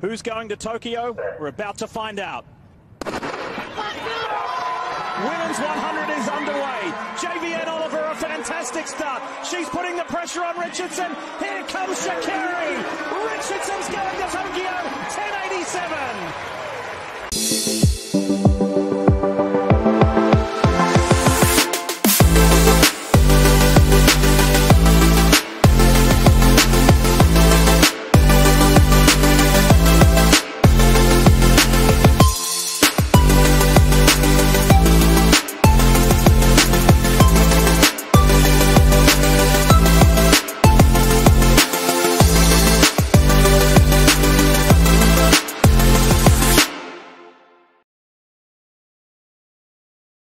Who's going to Tokyo? We're about to find out. Women's 100 is underway. Javianne Oliver, a fantastic start. She's putting the pressure on Richardson. Here comes Sha'Carri. Richardson's going to Tokyo. 1087.